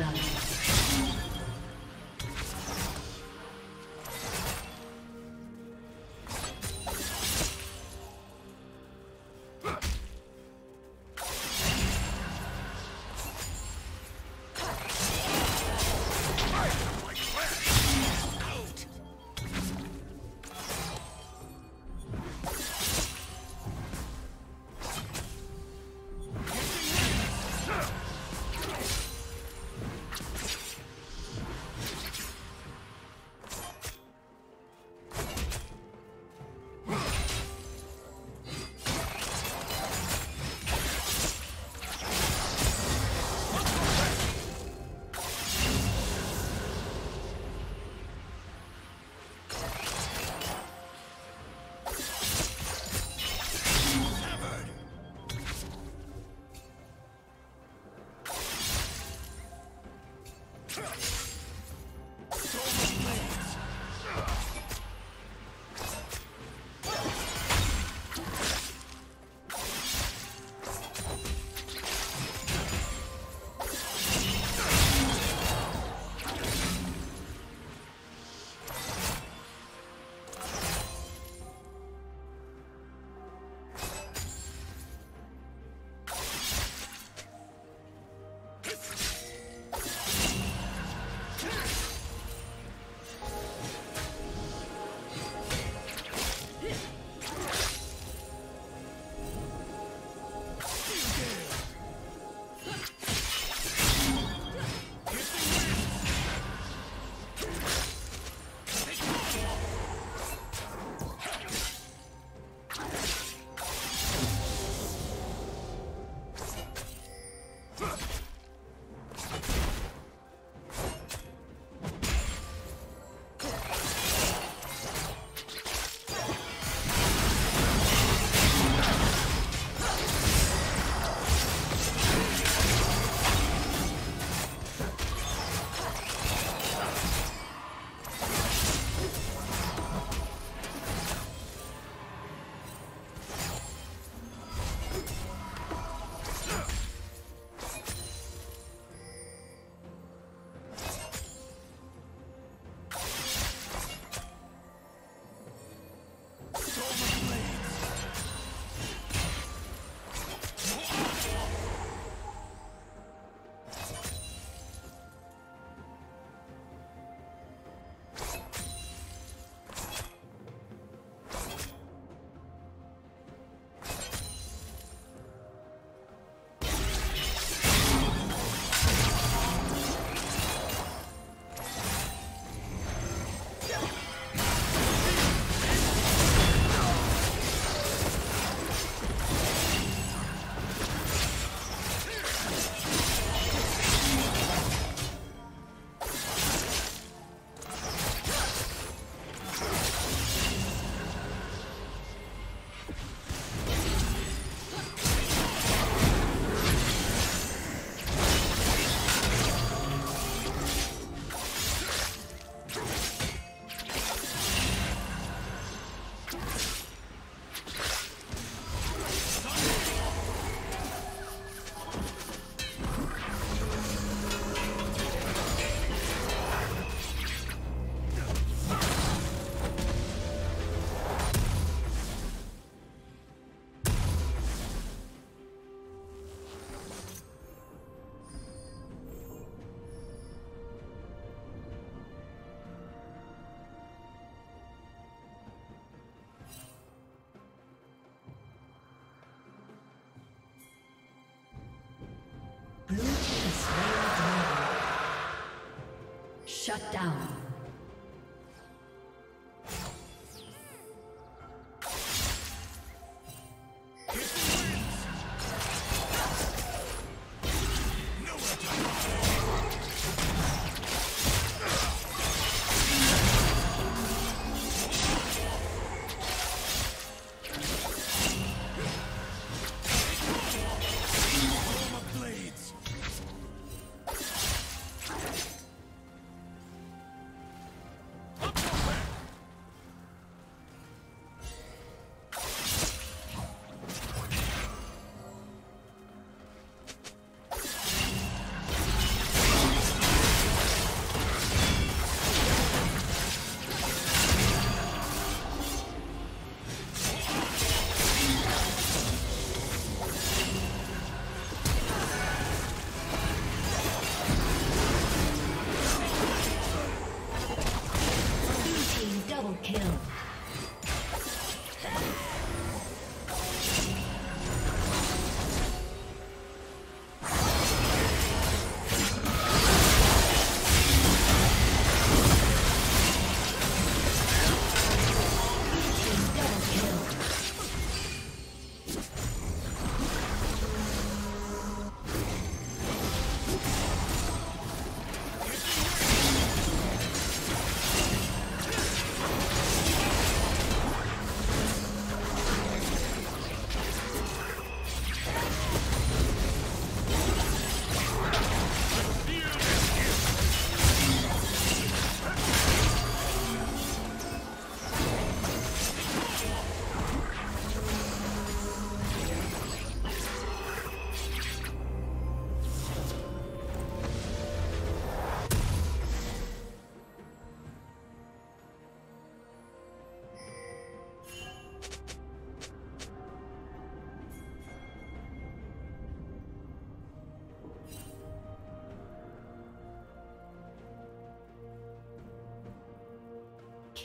blood.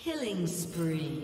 Killing spree.